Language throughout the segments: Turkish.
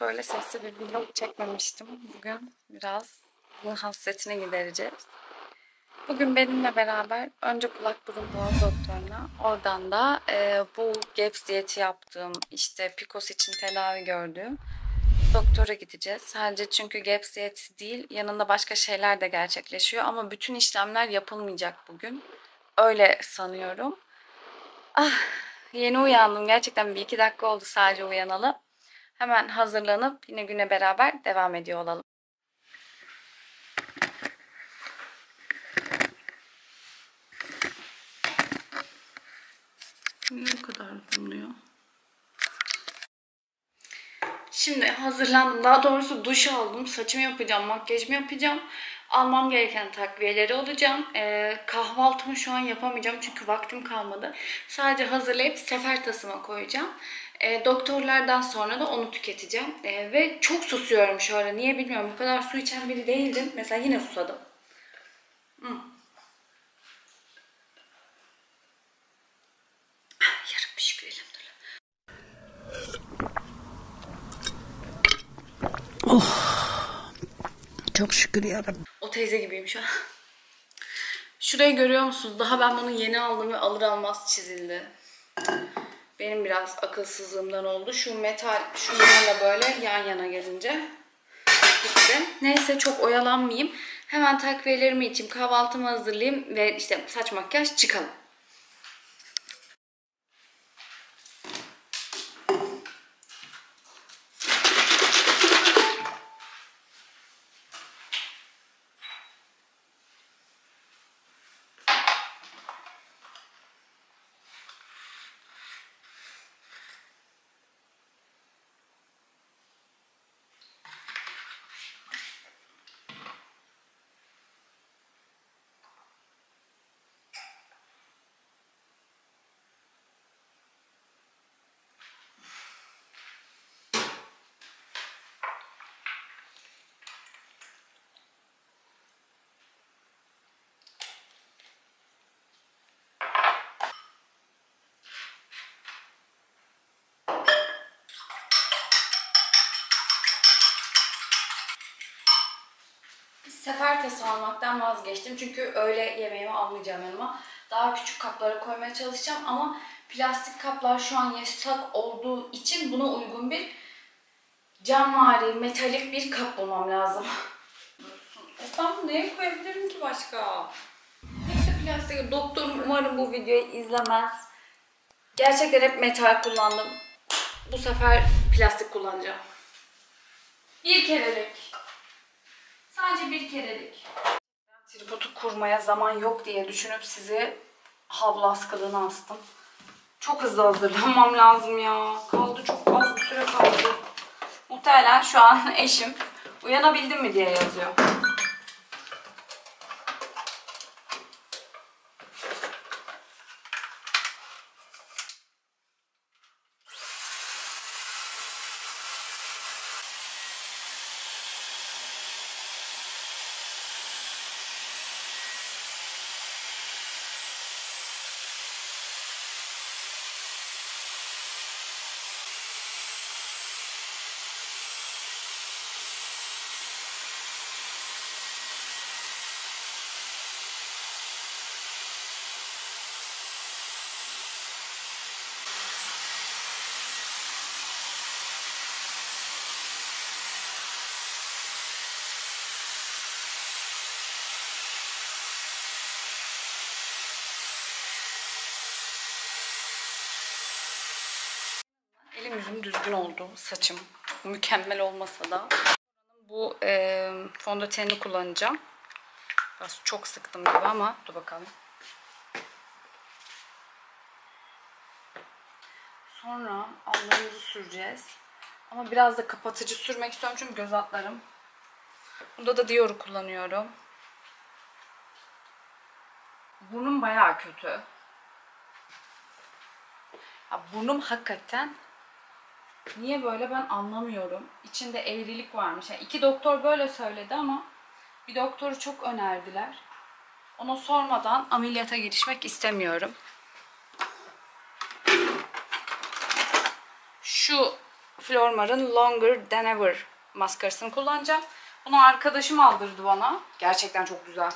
Böyle sesli bir vlog çekmemiştim. Bugün biraz bunun hasretini gidereceğiz. Bugün benimle beraber önce kulak burun boğaz doktoruna, oradan da e, bu GAPS diyeti yaptığım, işte PCOS için tedavi gördüğüm doktora gideceğiz. Sadece çünkü GAPS diyeti değil, yanında başka şeyler de gerçekleşiyor ama bütün işlemler yapılmayacak bugün. Öyle sanıyorum. Ah, yeni uyandım. Gerçekten bir iki dakika oldu sadece uyanalı. Hemen hazırlanıp yine güne beraber devam ediyor olalım. Niye bu kadar bulunuyor? Şimdi hazırlandım. Daha doğrusu duş aldım. Saçımı yapacağım, makyajımı yapacağım. Almam gereken takviyeleri alacağım. Ee, kahvaltımı şu an yapamayacağım çünkü vaktim kalmadı. Sadece hazırlayıp sefer tasıma koyacağım. Ee, doktorlardan sonra da onu tüketeceğim. Ee, ve çok susuyorum şöyle. Niye bilmiyorum. Bu kadar su içen biri değildim. Mesela yine susadım. Şükür elhamdülillah. Çok şükür yarabbim. O teyze gibiyim şu an. Şurayı görüyor musunuz? Daha ben bunu yeni aldım ve alır almaz çizildi. Benim biraz akılsızlığımdan oldu. Şu metal şunlarla böyle yan yana gelince gitti. Neyse çok oyalanmayayım. Hemen takviyelerimi içeyim, kahvaltımı hazırlayayım ve işte saç makyaj çıkalım. Sefer tası almaktan vazgeçtim. Çünkü öyle yemeğimi almayacağım yanıma. Daha küçük kaplara koymaya çalışacağım ama plastik kaplar şu an yasak olduğu için buna uygun bir camvari, metalik bir kap bulmam lazım. E ben bunu neye koyabilirim ki başka? Neyse plastik. Doktorum umarım bu videoyu izlemez. Gerçekten hep metal kullandım. Bu sefer plastik kullanacağım. Bir kerelik. Sadece bir kerelik. Tripodu kurmaya zaman yok diye düşünüp sizi havlu askılığına astım. Çok hızlı hazırlanmam lazım ya. Kaldı çok az bir süre kaldı. Muhtemelen şu an eşim uyanabildim mi diye yazıyor. Yüzüm düzgün oldu. Saçım mükemmel olmasa da. Bu e, fondöteni kullanacağım. Biraz çok sıktım gibi ama dur bakalım. Sonra allarımızı süreceğiz. Ama biraz da kapatıcı sürmek istiyorum çünkü göz altlarım. Bunda da Dior'u kullanıyorum. Burnum bayağı kötü. Ya burnum hakikaten niye böyle ben anlamıyorum. İçinde eğrilik varmış. Yani iki doktor böyle söyledi ama bir doktoru çok önerdiler. Ona sormadan ameliyata girişmek istemiyorum. Şu Flormar'ın Longer Than Ever maskarasını kullanacağım. Bunu arkadaşım aldırdı bana. Gerçekten çok güzel.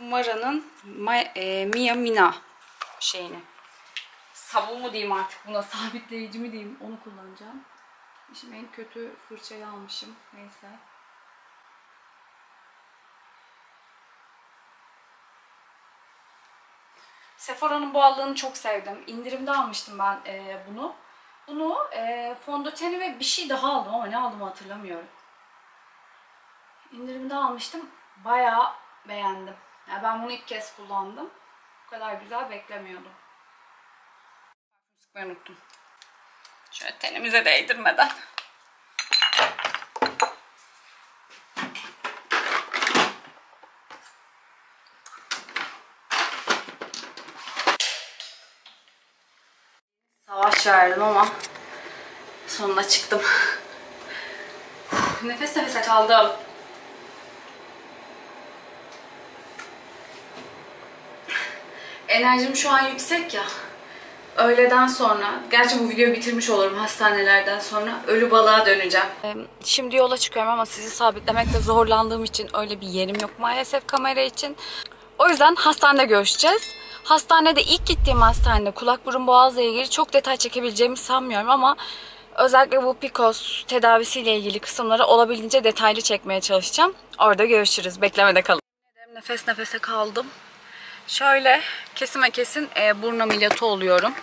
Mara'nın Ma- e, Mia Mina şeyini. Sabun mu diyeyim artık buna, sabitleyici mi diyeyim onu kullanacağım. Şimdi en kötü fırçayı almışım. Neyse. Sephora'nın bu allığını çok sevdim. İndirimde almıştım ben e, bunu. Bunu e, fondöteni ve bir şey daha aldım ama ne aldım hatırlamıyorum. İndirimde almıştım. Bayağı beğendim. Yani ben bunu ilk kez kullandım. Bu kadar güzel beklemiyordum. Parfüm sıkmayı unuttum. Şöyle tenimize değdirmeden. Savaş verdim ama sonuna çıktım. Nefes nefese kaldım. Enerjim şu an yüksek ya. Öğleden sonra, gerçi bu videoyu bitirmiş olurum hastanelerden sonra. Ölü balığa döneceğim. Şimdi yola çıkıyorum ama sizi sabitlemekte zorlandığım için öyle bir yerim yok maalesef kamera için. O yüzden hastanede görüşeceğiz. Hastanede ilk gittiğim hastanede kulak burun boğazla ilgili çok detay çekebileceğimi sanmıyorum ama özellikle bu PCOS tedavisiyle ilgili kısımları olabildiğince detaylı çekmeye çalışacağım. Orada görüşürüz. Beklemede kalın. Nefes nefese kaldım. Şöyle kesime kesin e, burun ameliyatı oluyorum.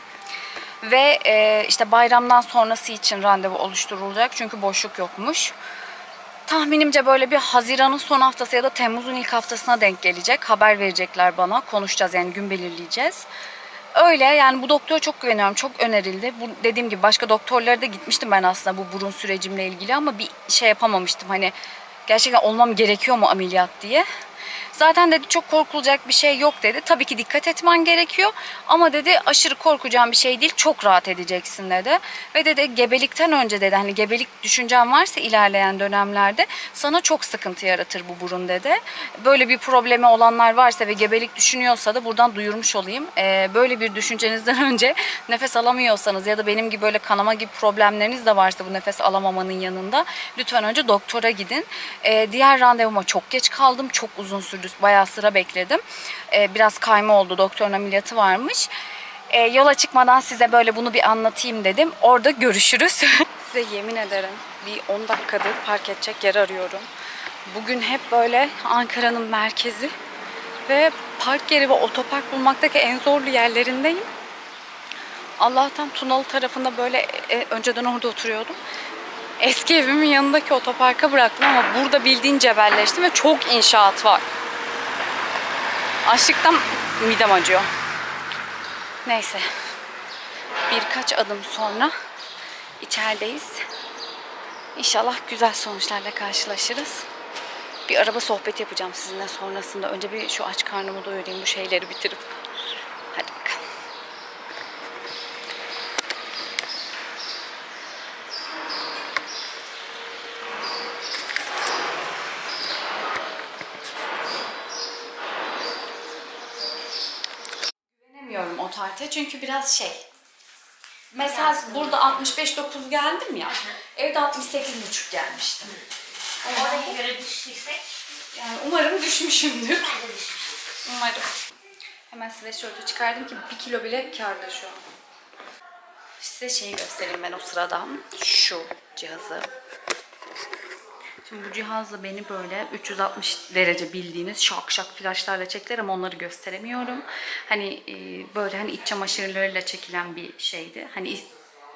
Ve e, işte bayramdan sonrası için randevu oluşturulacak. Çünkü boşluk yokmuş. Tahminimce böyle bir Haziran'ın son haftası ya da Temmuz'un ilk haftasına denk gelecek. Haber verecekler bana. Konuşacağız yani gün belirleyeceğiz. Öyle yani bu doktora çok güveniyorum. Çok önerildi. Bu, dediğim gibi başka doktorlara da gitmiştim ben aslında bu burun sürecimle ilgili ama bir şey yapamamıştım. Hani gerçekten olmam gerekiyor mu ameliyat diye. Zaten dedi çok korkulacak bir şey yok dedi. Tabii ki dikkat etmen gerekiyor. Ama dedi aşırı korkacağın bir şey değil. Çok rahat edeceksin dedi. Ve dedi gebelikten önce dedi hani gebelik düşüncen varsa ilerleyen dönemlerde sana çok sıkıntı yaratır bu burun dedi. Böyle bir problemi olanlar varsa ve gebelik düşünüyorsa da buradan duyurmuş olayım. Ee, böyle bir düşüncenizden önce nefes alamıyorsanız ya da benim gibi böyle kanama gibi problemleriniz de varsa bu nefes alamamanın yanında lütfen önce doktora gidin. Ee, diğer randevuma çok geç kaldım. Çok uzun sürdü. Bayağı sıra bekledim. Ee, biraz kayma oldu. Doktorun ameliyatı varmış. Ee, yola çıkmadan size böyle bunu bir anlatayım dedim. Orada görüşürüz. size yemin ederim bir 10 dakikadır park edecek yer arıyorum. Bugün hep böyle Ankara'nın merkezi ve park yeri ve otopark bulmaktaki en zorlu yerlerindeyim. Allah'tan Tunalı tarafında böyle e, önceden orada oturuyordum. Eski evimin yanındaki otoparka bıraktım ama burada bildiğin cebelleştim ve çok inşaat var. Açlıktan midem acıyor. Neyse. Birkaç adım sonra içerideyiz. İnşallah güzel sonuçlarla karşılaşırız. Bir araba sohbeti yapacağım sizinle sonrasında. Önce bir şu aç karnımı doyurayım bu şeyleri bitirip. Hadi bakalım. Güvenemiyorum o tarte çünkü biraz şey. Mesela burada 65-9 geldim ya. Evde 68,5 gelmiştim. Oraya göre düştüysek Yani umarım düşmüşümdür. Umarım. Hemen sweatshirt'ü çıkardım ki bir kilo bile kârda şu an. Size şeyi göstereyim ben o sırada. Şu cihazı. Şimdi bu cihazla beni böyle 360 derece bildiğiniz şak şak flaşlarla çektiler ama onları gösteremiyorum. Hani e, böyle hani iç çamaşırlarıyla çekilen bir şeydi. Hani iz-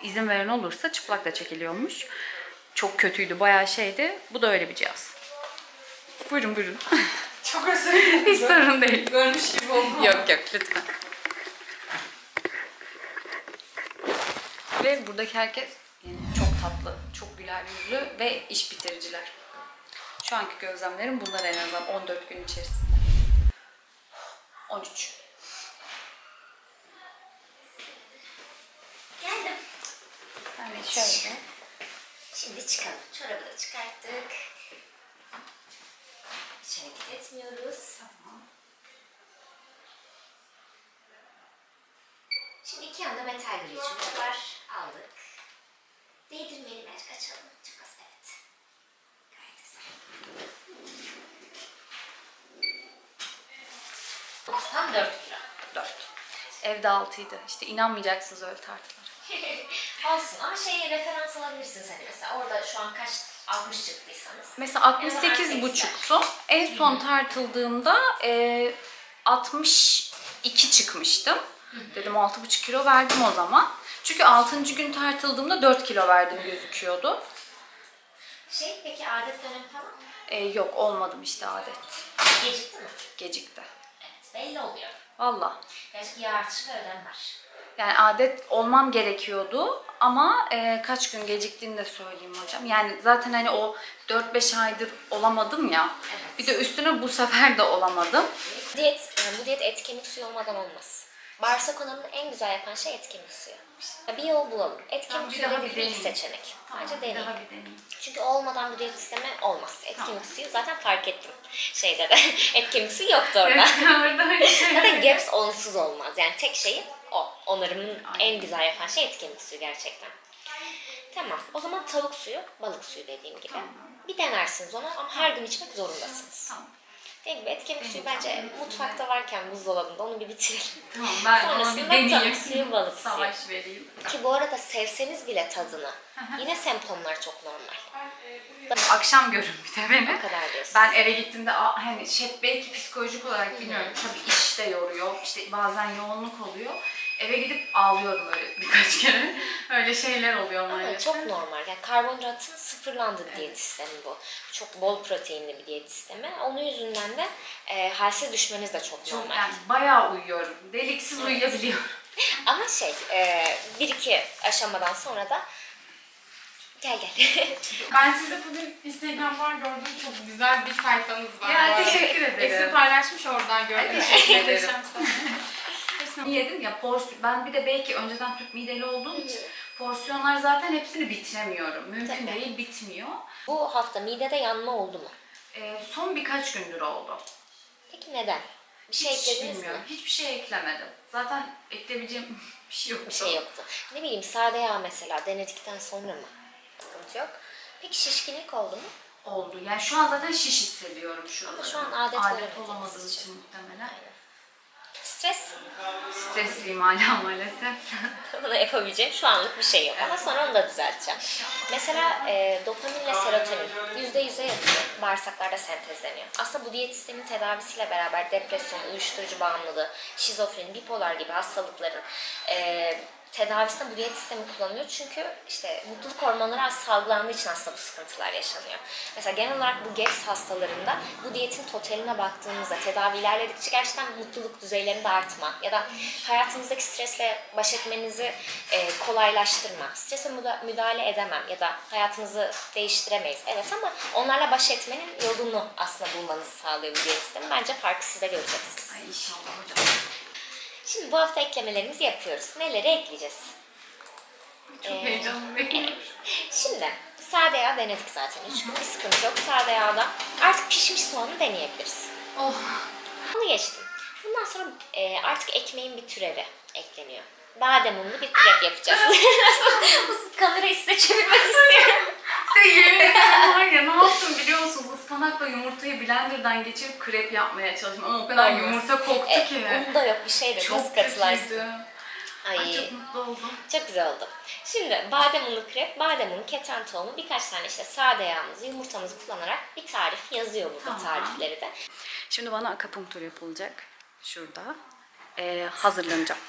izin veren olursa çıplak da çekiliyormuş. Çok kötüydü, bayağı şeydi. Bu da öyle bir cihaz. Buyurun buyurun. Çok özür dilerim. Hiç sorun değil. Görmüş gibi oldum. Yok yok lütfen. Ve buradaki herkes yani çok tatlı, çok güler yüzlü ve iş bitiriciler. Şu anki gözlemlerim bunlar en azından 14 gün içerisinde. 13. Geldim. Yani şöyle. Şimdi çıkalım. Çorabı da çıkarttık. Hiç hareket etmiyoruz. Tamam. Şimdi iki yanda metal güreçimiz var. Aldık. Değdirmeyelim birazcık açalım. Çok az evet. Gayet güzel. Tam 4 kilo. 4. Evde 6'ydı. İşte inanmayacaksınız öyle tartılara. Olsun ama şeyi referans alabilirsiniz hani mesela orada şu an kaç 60 çıktıysanız. Mesela 68 buçuktu. En son tartıldığımda e, 62 çıkmıştım. Dedim 6,5 kilo verdim o zaman. Çünkü 6. gün tartıldığımda 4 kilo verdim gözüküyordu. Şey peki adet dönemi falan E, yok olmadım işte adet. gecikti mi? Gecikti. Evet belli oluyor. Valla. Gerçi yağ artışı ve ödem var. Yani adet olmam gerekiyordu ama e, kaç gün geciktiğini de söyleyeyim hocam. Yani zaten hani o 4-5 aydır olamadım ya. Evet. Bir de üstüne bu sefer de olamadım. Diyet, yani bu diyet et kemik suyu olmadan olmaz. Bağırsak onarımını en güzel yapan şey et kemik suyu. Bir yol bulalım. Et Tamam, kemik bir suyu da bir ilk seçenek. Bence daha bir deneyeyim. Çünkü olmadan bu diyet sistemi olmaz. Et Tamam. suyu zaten fark ettim şeyde de. et kemik suyu yoktu orada. şey. Zaten GAPS onsuz olmaz. Yani tek şeyi o. Onarımın en güzel yapan şey et kemik suyu gerçekten. Tamam. O zaman tavuk suyu, balık suyu dediğim gibi. Tamam. Bir denersiniz onu ama her gün içmek zorundasınız. Tamam. Dediğim gibi et kemik suyu bence mutfakta varken buzdolabında onu bir bitirelim. Tamam ben onu bir deneyeyim. suyu, balık. Savaş vereyim. Ki bu arada sevseniz bile tadını yine semptomlar çok normal. Akşam görün bir de beni. O kadar diyorsun. Ben eve gittiğimde hani şey belki psikolojik olarak bilmiyorum. Tabii iş de yoruyor. İşte bazen yoğunluk oluyor. Eve gidip ağlıyorum öyle birkaç kere. Öyle şeyler oluyor Ama maalesef. çok normal. Yani karbonhidratın sıfırlandığı bir diyet sistemi bu. Çok bol proteinli bir diyet sistemi. Onun yüzünden de e, halsiz düşmeniz de çok, Çok, normal. yani bayağı uyuyorum. Deliksiz uyuyabiliyorum. Ama şey, e, bir iki aşamadan sonra da gel gel. Ben size bugün Instagram'dan gördüm çok güzel bir sayfanız var. Ya, teşekkür ederim. Esin paylaşmış oradan gördüm. teşekkür ederim. Sayfa. Yedim ya porsiyon. Ben bir de belki önceden Türk mideli olduğum için porsiyonlar zaten hepsini bitiremiyorum. Mümkün Tabii. değil bitmiyor. bu hafta midede yanma oldu mu? Ee, son birkaç gündür oldu. Peki neden? Bir şey Hiç eklediniz bilmiyorum. mi? Hiçbir şey eklemedim. Zaten ekleyebileceğim bir şey yoktu. Bir şey yoktu. Ne bileyim sade yağ mesela denedikten sonra mı? Sıkıntı yok. Peki şişkinlik oldu mu? Oldu. Yani şu an zaten şiş hissediyorum şuralarda. Ama şu an adet Adet olamadığım için. muhtemelen. Stres Stresliyim hala maalesef. Buna yapabileceğim şu anlık bir şey yok ama sonra onu da düzelteceğim. Mesela e, dopaminle serotonin yüzde yüze yakın bağırsaklarda sentezleniyor. Aslında bu diyet sistemin tedavisiyle beraber depresyon, uyuşturucu bağımlılığı, şizofreni, bipolar gibi hastalıkların e, tedavisinde bu diyet sistemi kullanılıyor. Çünkü işte mutluluk hormonları az salgılandığı için aslında bu sıkıntılar yaşanıyor. Mesela genel olarak bu GEPS hastalarında bu diyetin totaline baktığımızda tedavi ilerledikçe gerçekten mutluluk düzeylerinde artma ya da hayatınızdaki stresle baş etmenizi e, kolaylaştırma. Strese müda- müdahale edemem ya da hayatınızı değiştiremeyiz. Evet ama onlarla baş etmenin yolunu aslında bulmanızı sağlıyor bu diyet sistemi. Bence farkı siz de göreceksiniz. Ay inşallah hocam. Şimdi bu hafta eklemelerimizi yapıyoruz. Neleri ekleyeceğiz? Çok Ee, heyecanlıyım. Şimdi sade yağ denedik zaten. Hiç bir sıkıntı yok. Sade yağda artık pişmiş soğanı deneyebiliriz. Oh. Bunu geçtim. Bundan sonra e, artık ekmeğin bir türevi ekleniyor. Badem unlu bir krep yapacağız. Bu kamerayı size çevirmek istiyorum. Yemin ederim var ya ne yaptım biliyor musunuz? Ispanakla yumurtayı blenderdan geçirip krep yapmaya çalıştım ama o kadar Olmaz. yumurta koktu E, ki. un da yok bir şey de yok. Nasıl Çok katılarsın? kötüydü. Ay, Ay çok mutlu oldum. Çok güzel oldu. Şimdi badem unlu krep, badem unu, keten tohumu, birkaç tane işte sade yağımızı, yumurtamızı kullanarak bir tarif yazıyor burada Tamam. tarifleri de. Şimdi bana akupunktur yapılacak. Şurada. Ee, hazırlanacağım.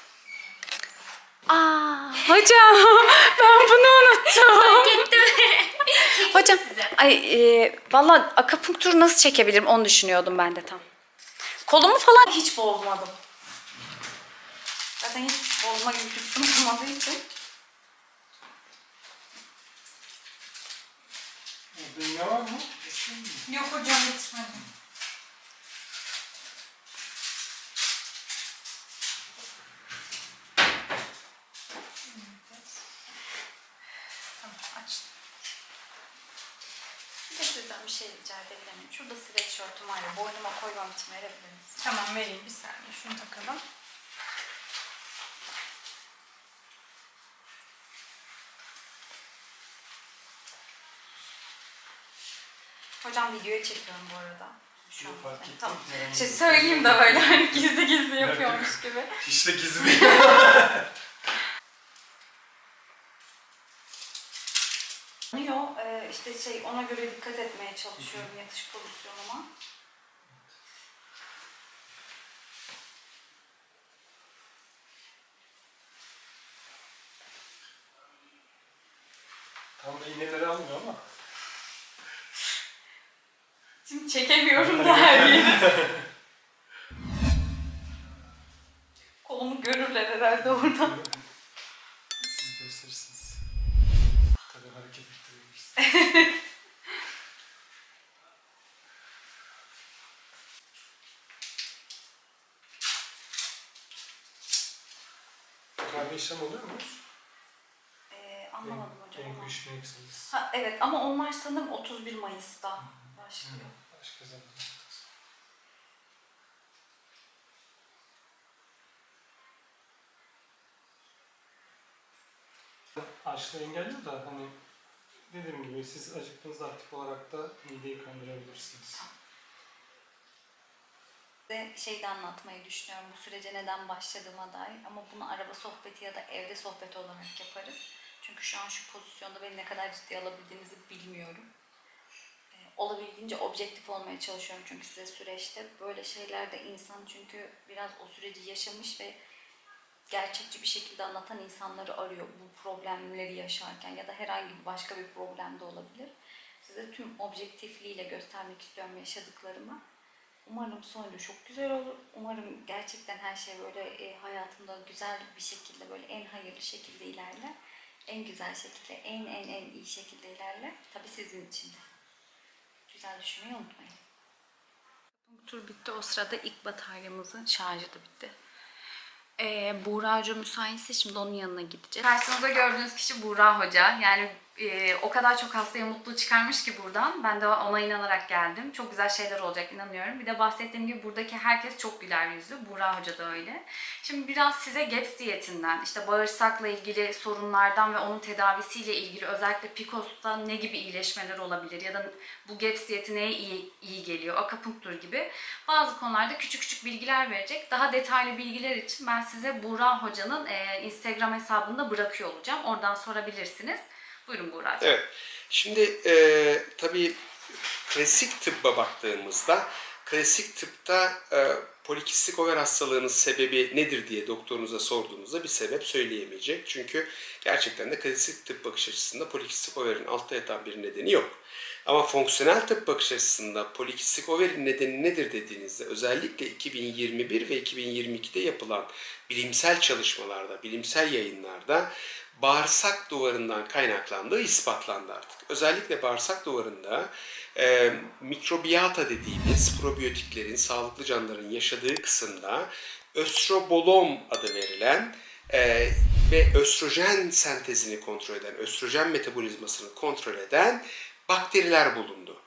Aa, hocam ben bunu unuttum. Gittim. Hocam, ay e, valla akupunktur nasıl çekebilirim onu düşünüyordum ben de tam. Kolumu falan hiç bozmadım. Zaten hiç bozma gibi bir kısım olmadığı için. Dünya var mı? Yok hocam yetişmedi. bir şey rica edebilir miyim? Şurada sweatshirt'üm var ya boynuma koymam için verebilir misin? Tamam vereyim bir saniye şunu takalım. Hocam videoya çekiyorum bu arada. Şu an. Fark yani, tamam. Şey söyleyeyim de böyle hani gizli gizli yapıyormuş gibi. Hiç de gizli değil. işte şey ona göre dikkat etmeye çalışıyorum yatış pozisyonuma. Tam da iğneleri almıyor ama. Şimdi çekemiyorum da her yeri. Kolumu görürler herhalde oradan. Siz gösterirsiniz. Tabii hareket ettirebilirsiniz. Kahve işlem oluyor mu? Ee, anlamadım hocam En güç? Ha, evet ama onlar sanırım 31 Mayıs'ta başlıyor. Başka zaman. Açlığı engelliyor da hani dediğim gibi siz acıktığınızda aktif olarak da mideyi kandırabilirsiniz. Size şey de anlatmayı düşünüyorum bu sürece neden başladığıma dair ama bunu araba sohbeti ya da evde sohbet olarak yaparız. Çünkü şu an şu pozisyonda beni ne kadar ciddiye alabildiğinizi bilmiyorum. Ee, olabildiğince objektif olmaya çalışıyorum çünkü size süreçte böyle şeylerde insan çünkü biraz o süreci yaşamış ve gerçekçi bir şekilde anlatan insanları arıyor bu problemleri yaşarken ya da herhangi bir başka bir problem de olabilir. Size tüm objektifliğiyle göstermek istiyorum yaşadıklarımı. Umarım sonu çok güzel olur. Umarım gerçekten her şey böyle e, hayatımda güzel bir şekilde böyle en hayırlı şekilde ilerler. En güzel şekilde, en en en iyi şekilde ilerler. Tabii sizin için de. Güzel düşünmeyi unutmayın. Bu tur bitti. O sırada ilk bataryamızın şarjı da bitti. Ee, Buğra Hoca müsaitse şimdi onun yanına gideceğiz. Karşınızda gördüğünüz kişi Buğra Hoca. Yani e, o kadar çok hastaya mutlu çıkarmış ki buradan. Ben de ona inanarak geldim. Çok güzel şeyler olacak inanıyorum. Bir de bahsettiğim gibi buradaki herkes çok güler yüzlü. Buğra Hoca da öyle. Şimdi biraz size GEPS diyetinden, işte bağırsakla ilgili sorunlardan ve onun tedavisiyle ilgili özellikle PCOS'ta ne gibi iyileşmeler olabilir ya da bu GEPS diyeti neye iyi, iyi geliyor, akupunktur gibi bazı konularda küçük küçük bilgiler verecek. Daha detaylı bilgiler için ben size Buğra Hoca'nın e, Instagram hesabında bırakıyor olacağım. Oradan sorabilirsiniz. Buyurun Buğra. Evet. Şimdi e, tabii klasik tıbba baktığımızda klasik tıpta e, polikistik over hastalığının sebebi nedir diye doktorunuza sorduğunuzda bir sebep söyleyemeyecek. Çünkü gerçekten de klasik tıp bakış açısında polikistik overin altta yatan bir nedeni yok. Ama fonksiyonel tıp bakış açısında polikistik overin nedeni nedir dediğinizde özellikle 2021 ve 2022'de yapılan bilimsel çalışmalarda, bilimsel yayınlarda bağırsak duvarından kaynaklandığı ispatlandı artık. Özellikle bağırsak duvarında e, mikrobiyata dediğimiz probiyotiklerin, sağlıklı canlıların yaşadığı kısımda östrobolom adı verilen e, ve östrojen sentezini kontrol eden, östrojen metabolizmasını kontrol eden bakteriler bulundu.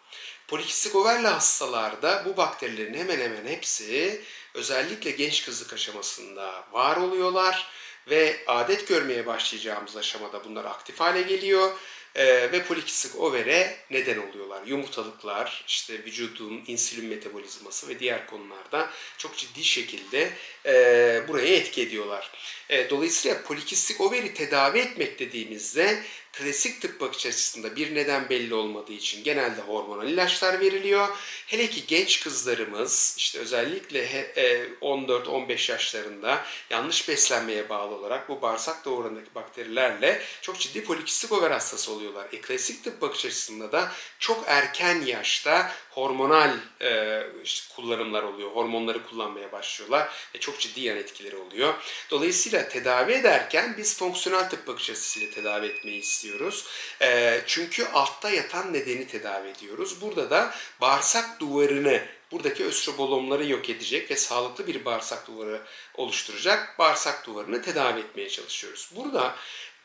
Polikistik overli hastalarda bu bakterilerin hemen hemen hepsi özellikle genç kızlık aşamasında var oluyorlar ve adet görmeye başlayacağımız aşamada bunlar aktif hale geliyor e, ve polikistik overe neden oluyorlar. Yumurtalıklar, işte vücudun insülin metabolizması ve diğer konularda çok ciddi şekilde e, buraya etki ediyorlar. E, dolayısıyla polikistik overi tedavi etmek dediğimizde klasik tıp bakış açısında bir neden belli olmadığı için genelde hormonal ilaçlar veriliyor. Hele ki genç kızlarımız işte özellikle he- e, 14-15 yaşlarında yanlış beslenmeye bağlı olarak bu bağırsak doğurundaki bakterilerle çok ciddi polikistik over hastası oluyorlar. E, klasik tıp bakış açısında da çok erken yaşta hormonal e, işte kullanımlar oluyor. Hormonları kullanmaya başlıyorlar ve çok ciddi yan etkileri oluyor. Dolayısıyla tedavi ederken biz fonksiyonel tıp bakış açısıyla tedavi etmeyi istiyoruz. E, çünkü altta yatan nedeni tedavi ediyoruz. Burada da bağırsak duvarını buradaki östrobolomları yok edecek ve sağlıklı bir bağırsak duvarı oluşturacak bağırsak duvarını tedavi etmeye çalışıyoruz. Burada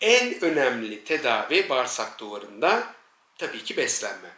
en önemli tedavi bağırsak duvarında tabii ki beslenme.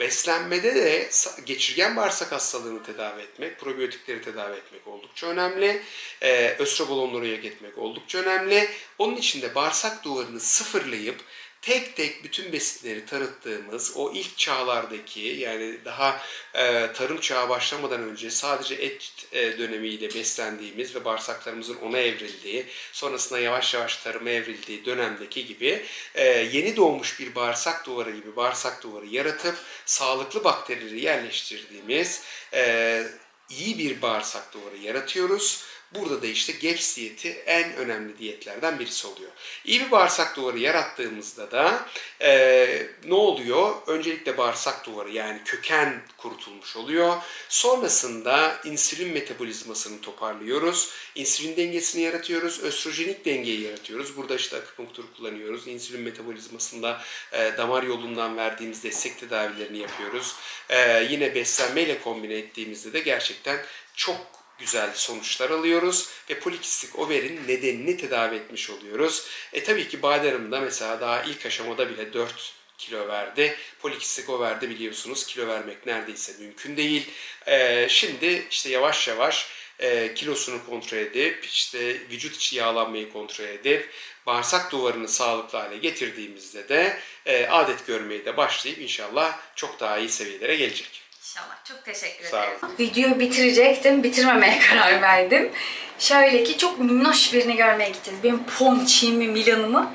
Beslenmede de geçirgen bağırsak hastalığını tedavi etmek, probiyotikleri tedavi etmek oldukça önemli. Ee, östrobolonları yok etmek oldukça önemli. Onun için de bağırsak duvarını sıfırlayıp tek tek bütün besinleri tanıttığımız o ilk çağlardaki yani daha e, tarım çağı başlamadan önce sadece et e, dönemiyle beslendiğimiz ve bağırsaklarımızın ona evrildiği, sonrasında yavaş yavaş tarıma evrildiği dönemdeki gibi e, yeni doğmuş bir bağırsak duvarı gibi bağırsak duvarı yaratıp sağlıklı bakterileri yerleştirdiğimiz e, iyi bir bağırsak duvarı yaratıyoruz. Burada da işte GAPS diyeti en önemli diyetlerden birisi oluyor. İyi bir bağırsak duvarı yarattığımızda da e, ne oluyor? Öncelikle bağırsak duvarı yani köken kurutulmuş oluyor. Sonrasında insülin metabolizmasını toparlıyoruz. İnsülin dengesini yaratıyoruz. Östrojenik dengeyi yaratıyoruz. Burada işte akupunktur kullanıyoruz. İnsülin metabolizmasında e, damar yolundan verdiğimiz destek tedavilerini yapıyoruz. E, yine beslenmeyle kombine ettiğimizde de gerçekten çok güzel sonuçlar alıyoruz ve polikistik overin nedenini tedavi etmiş oluyoruz. E tabii ki Bade Hanım da mesela daha ilk aşamada bile 4 kilo verdi. Polikistik overde biliyorsunuz kilo vermek neredeyse mümkün değil. E, şimdi işte yavaş yavaş e, kilosunu kontrol edip işte vücut içi yağlanmayı kontrol edip bağırsak duvarını sağlıklı hale getirdiğimizde de e, adet görmeye de başlayıp inşallah çok daha iyi seviyelere gelecek. İnşallah. Çok teşekkür ederim. Videoyu bitirecektim. Bitirmemeye karar verdim. Şöyle ki çok minnoş birini görmeye gideceğiz. Benim ponçiğimi, Milan'ımı.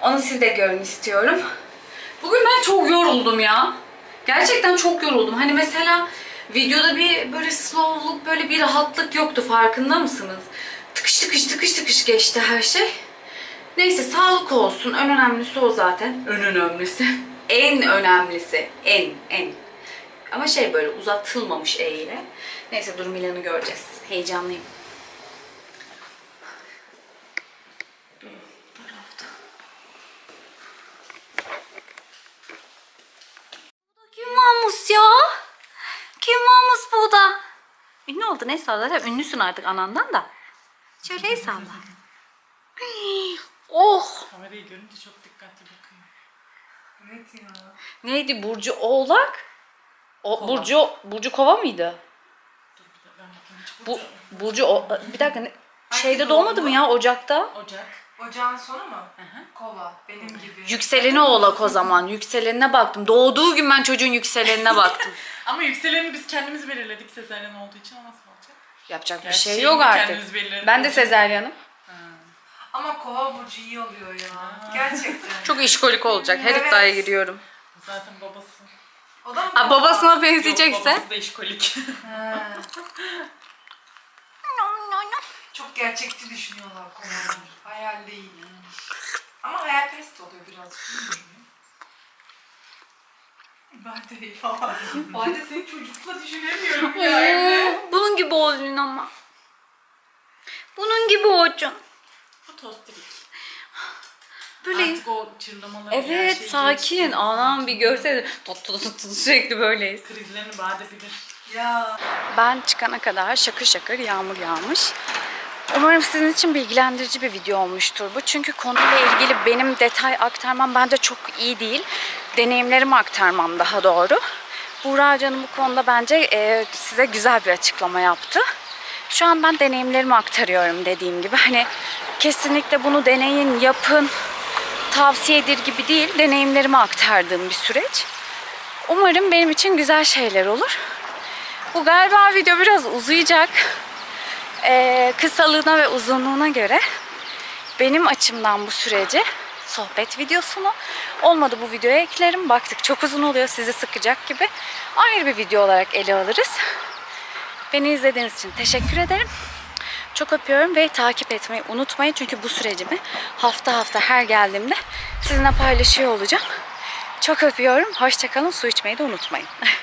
Onu siz de görün istiyorum. Bugün ben çok yoruldum ya. Gerçekten çok yoruldum. Hani mesela videoda bir böyle slowluk, böyle bir rahatlık yoktu. Farkında mısınız? Tıkış tıkış tıkış tıkış geçti her şey. Neyse sağlık olsun. En önemlisi o zaten. En önemlisi. En önemlisi. En, en. Ama şey böyle uzatılmamış E ile. Neyse dur Milan'ı göreceğiz. Heyecanlıyım. Kim varmış ya? Kim varmış burada? Ünlü oldu neyse zaten ünlüsün artık anandan da. Şöyle el salla. Oh! Kamerayı görünce çok dikkatli bakıyor. Evet ya. Neydi Burcu Oğlak? O, Kova. Burcu Burcu Kova mıydı? Bu Burcu- o, bir dakika ne- şeyde doğmadı mı ya Ocak'ta? Ocak. Ocağın sonu mu? Kova. Benim gibi. Yükseleni oğlak o zaman. Yükselenine baktım. Doğduğu gün ben çocuğun yükselenine baktım. Ama yükseleni biz kendimiz belirledik sezaryen olduğu için o nasıl olacak? Yapacak bir Gerçi şey yok artık. Ben de sezeryanım. Ama kova burcu iyi oluyor ya. Gerçekten. Çok işkolik olacak. Her Evet. iddiaya giriyorum. Zaten babası. O da mı Ha, kova? babasına Yok benzeyecekse. babası da işkolik. Ha. Çok gerçekçi düşünüyorlar kovalar. Hayal değil. Ama hayalperest oluyor birazcık. Ben de iyi falan. Ben de seni çocukla düşünemiyorum ya evde. Bunun gibi olun ama. Bunun gibi olun. Bu tostirik. Böyle Artık o çırlamaları Evet sakin. Anam bir görseydi. Tut tut tut tut sürekli böyleyiz. Krizlerini bade bilir. Ya. Ben çıkana kadar şakır şakır yağmur yağmış. Umarım sizin için bilgilendirici bir video olmuştur bu. Çünkü konuyla ilgili benim detay aktarmam bence çok iyi değil. Deneyimlerimi aktarmam daha doğru. Buğra Canım bu konuda bence e, size güzel bir açıklama yaptı. Şu an ben deneyimlerimi aktarıyorum dediğim gibi. Hani kesinlikle bunu deneyin, yapın, tavsiyedir gibi değil. Deneyimlerimi aktardığım bir süreç. Umarım benim için güzel şeyler olur. Bu galiba video biraz uzayacak. Ee, kısalığına ve uzunluğuna göre benim açımdan bu süreci sohbet videosunu olmadı bu videoya eklerim. Baktık çok uzun oluyor sizi sıkacak gibi. Ayrı bir video olarak ele alırız. Beni izlediğiniz için teşekkür ederim. Çok öpüyorum ve takip etmeyi unutmayın. Çünkü bu sürecimi hafta hafta her geldiğimde sizinle paylaşıyor olacağım. Çok öpüyorum. Hoşçakalın. Su içmeyi de unutmayın.